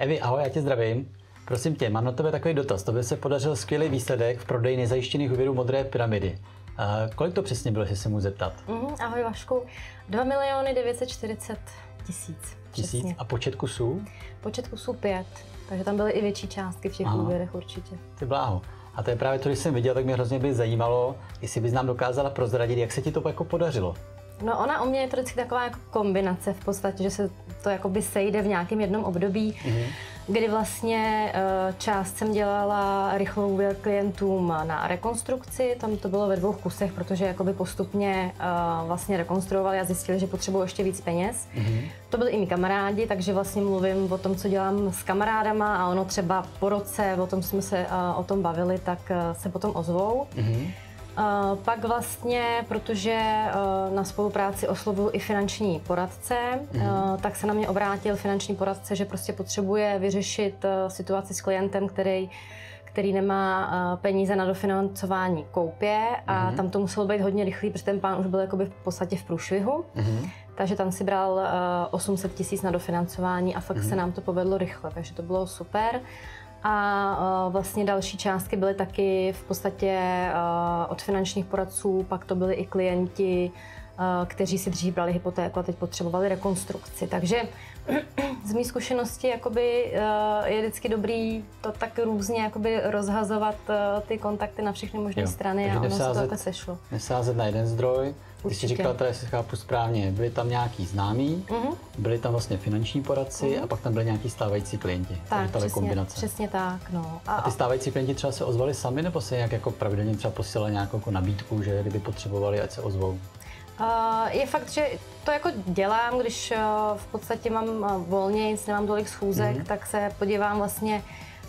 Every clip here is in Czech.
Evi, ahoj, já tě zdravím. Prosím tě, mám na tebe takový dotaz. To by se podařil skvělý výsledek v prodeji nezajištěných úvěrů Modré pyramidy. Uh, kolik to přesně bylo, že se mu zeptat? Mm, ahoj Vašku. 2 miliony 940 tisíc. Tisíc a počet kusů? Počet kusů pět, takže tam byly i větší částky v těch Aha. úvěrech určitě. Ty bláho. A to je právě to, když jsem viděl, tak mě hrozně by zajímalo, jestli bys nám dokázala prozradit, jak se ti to jako podařilo. No ona u mě je to vždycky taková jako kombinace v podstatě, že se to jakoby sejde v nějakém jednom období, mm-hmm. kdy vlastně eh, část jsem dělala rychlou úvěr klientům na rekonstrukci, tam to bylo ve dvou kusech, protože jakoby postupně eh, vlastně rekonstruovali a zjistili, že potřebují ještě víc peněz. Mm-hmm. To byli i mý kamarádi, takže vlastně mluvím o tom, co dělám s kamarádama a ono třeba po roce, o tom jsme se eh, o tom bavili, tak se potom ozvou. Mm-hmm. Uh, pak vlastně, protože uh, na spolupráci oslovuju i finanční poradce, mm-hmm. tak se na mě obrátil finanční poradce, že prostě potřebuje vyřešit situaci s klientem, který který nemá peníze na dofinancování koupě a mm-hmm. tam to muselo být hodně rychlý, protože ten pán už byl jakoby v podstatě v průšvihu. Mm-hmm. Takže tam si bral 800 tisíc na dofinancování a fakt mm-hmm. se nám to povedlo rychle, takže to bylo super. A vlastně další částky byly taky v podstatě od finančních poradců, pak to byli i klienti, kteří si dřív brali hypotéku a teď potřebovali rekonstrukci. Takže z mých zkušenosti jakoby, je vždycky dobrý to tak různě jakoby rozhazovat ty kontakty na všechny možné strany Takže a ono nesázet, se to takhle sešlo. Nesázet na jeden zdroj, ty jsi říkala, teda, jestli chápu správně, byli tam nějaký známí, uh-huh. byli tam vlastně finanční poradci uh-huh. a pak tam byli nějaký stávající klienti. Tak, přesně, kombinace. přesně tak. No. A, a ty stávající klienti třeba se ozvali sami, nebo se nějak jako pravidelně třeba posílali nějakou jako nabídku, že kdyby potřebovali, ať se ozvou? Je fakt, že to jako dělám, když uh, v podstatě mám uh, volně, nemám tolik schůzek, uh-huh. tak se podívám vlastně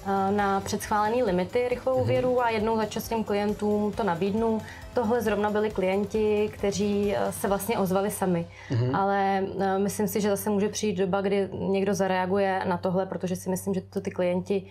Eh, na předschválené limity rychlou mhm. úvěru a jednou za čas těm klientům to nabídnu. Tohle zrovna byli klienti, kteří eh, se vlastně ozvali sami. Mm-hmm. Ale eh, myslím si, že zase může přijít doba, kdy někdo zareaguje na tohle, protože si myslím, že to ty klienti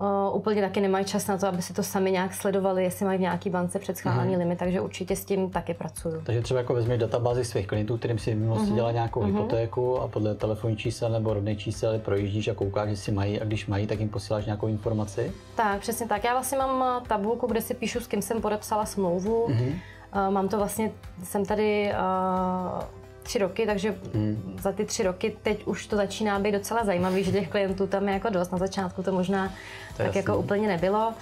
uh, úplně taky nemají čas na to, aby si to sami nějak sledovali, jestli mají v nějaký bance předschválený mm-hmm. limit, takže určitě s tím taky pracuju. Takže třeba jako vezmi databázi svých klientů, kterým si minulosti mm-hmm. dělala nějakou mm-hmm. hypotéku a podle telefonní čísel nebo rodných čísel projíždíš a koukáš, jestli mají a když mají, tak jim posíláš nějakou informaci? Tak, přesně tak. Já vlastně mám tabulku, kde si píšu, s kým jsem podepsala smlouvu. Mm-hmm. Uh, mám to vlastně, jsem tady uh, tři roky, takže hmm. za ty tři roky teď už to začíná být docela zajímavý, že těch klientů tam je jako dost. Na začátku to možná to tak jasný. jako úplně nebylo.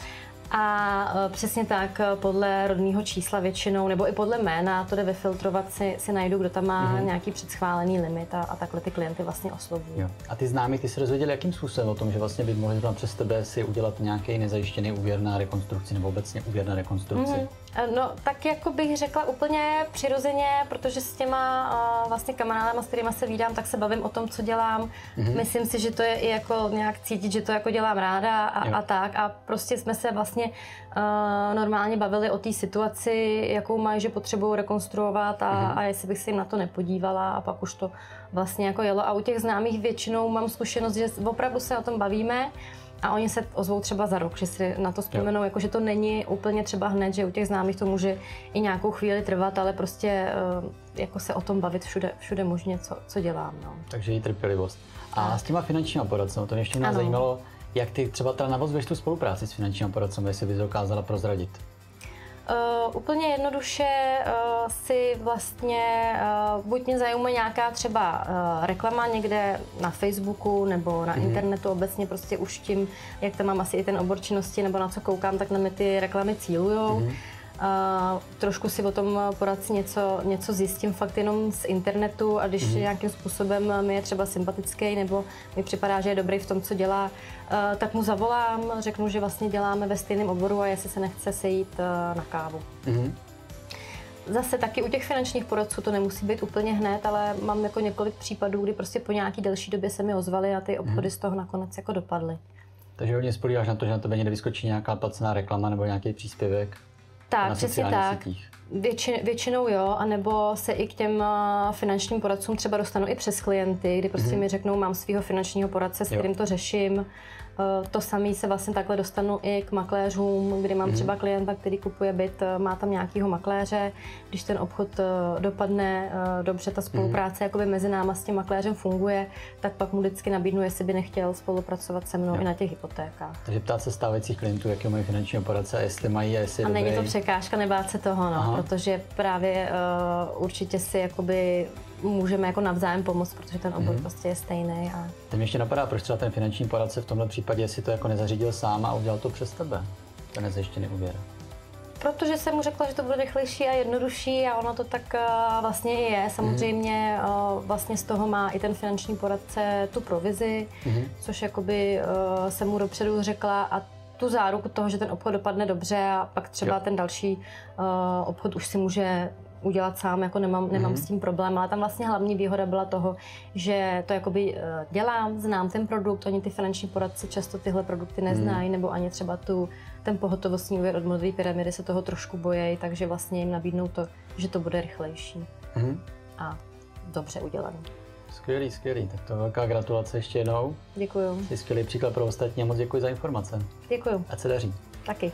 A e, přesně tak, e, podle rodného čísla většinou, nebo i podle jména, to jde vyfiltrovat, si, si najdu, kdo tam má mm-hmm. nějaký předschválený limit a, a takhle ty klienty vlastně oslovují. A ty známí, ty se rozvěděli jakým způsobem o tom, že vlastně by mohli tam přes tebe si udělat nějaký nezajištěný úvěr na rekonstrukci nebo obecně úvěr na rekonstrukci? Mm-hmm. No, tak jako bych řekla úplně přirozeně, protože s těma uh, vlastně kamarádama, s kterými se vídám, tak se bavím o tom, co dělám. Mm-hmm. Myslím si, že to je i jako nějak cítit, že to jako dělám ráda a, a tak. A prostě jsme se vlastně uh, normálně bavili o té situaci, jakou mají, že potřebují rekonstruovat a, mm-hmm. a jestli bych se jim na to nepodívala a pak už to vlastně jako jelo. A u těch známých většinou mám zkušenost, že opravdu se o tom bavíme. A oni se ozvou třeba za rok, že si na to vzpomenou, jako že to není úplně třeba hned, že u těch známých to může i nějakou chvíli trvat, ale prostě eh, jako se o tom bavit všude, všude možně, co, co dělám. No. Takže i trpělivost. A s těma finančníma poradcemi, to mě ještě mě zajímalo, jak ty třeba teda navazuješ tu spolupráci s finančníma poradcemi, jestli bys dokázala prozradit? Uh, úplně jednoduše uh, si vlastně, uh, buď mě zajímá nějaká třeba uh, reklama někde na Facebooku nebo na mm-hmm. internetu obecně, prostě už tím, jak tam mám asi i ten obor činnosti nebo na co koukám, tak na mě ty reklamy cílujou. Mm-hmm. Uh, trošku si o tom poradci něco, něco zjistím fakt jenom z internetu a když mm-hmm. nějakým způsobem mi je třeba sympatický nebo mi připadá, že je dobrý v tom, co dělá, uh, tak mu zavolám, řeknu, že vlastně děláme ve stejném oboru a jestli se nechce sejít uh, na kávu. Mm-hmm. Zase taky u těch finančních poradců to nemusí být úplně hned, ale mám jako několik případů, kdy prostě po nějaký delší době se mi ozvali a ty obchody mm-hmm. z toho nakonec jako dopadly. Takže hodně spolíháš na to, že na tebe někde vyskočí nějaká placená reklama nebo nějaký příspěvek? Tak, přesně tak. Většin, většinou jo, anebo se i k těm finančním poradcům třeba dostanu i přes klienty, kdy prostě mm-hmm. mi řeknou, mám svého finančního poradce, s kterým to řeším, To samé se vlastně takhle dostanu i k makléřům, kdy mám mm. třeba klienta, který kupuje byt, má tam nějakýho makléře. Když ten obchod dopadne dobře, ta spolupráce mm. jakoby mezi náma s tím makléřem funguje, tak pak mu vždycky nabídnu, jestli by nechtěl spolupracovat se mnou jo. i na těch hypotékách. Takže ptát se stávajících klientů, jaký mají finanční operace, jestli mají, jestli A není to překážka nebát se toho, no, protože právě uh, určitě si jakoby můžeme jako navzájem pomoct, protože ten obor mm. prostě je stejný. A... Teď mě ještě napadá, proč třeba ten finanční poradce v tomhle případě si to jako nezařídil sám a udělal to přes tebe, ten nezajištěný úvěr. Protože jsem mu řekla, že to bude rychlejší a jednodušší a ono to tak uh, vlastně i je. Samozřejmě uh, vlastně z toho má i ten finanční poradce tu provizi, mm. což jakoby uh, jsem mu dopředu řekla a tu záruku toho, že ten obchod dopadne dobře a pak třeba jo. ten další uh, obchod už si může udělat sám, jako nemám, nemám mm-hmm. s tím problém, ale tam vlastně hlavní výhoda byla toho, že to jakoby uh, dělám, znám ten produkt, oni ty finanční poradci často tyhle produkty neznají, mm. nebo ani třeba tu, ten pohotovostní úvěr od modré pyramidy se toho trošku bojejí, takže vlastně jim nabídnou to, že to bude rychlejší mm. a dobře udělaný. Skvělý, skvělý. Tak to velká gratulace ještě jednou. Děkuju. Jsi skvělý příklad pro ostatní a moc děkuji za informace. Děkuju. Ať se daří. Taky.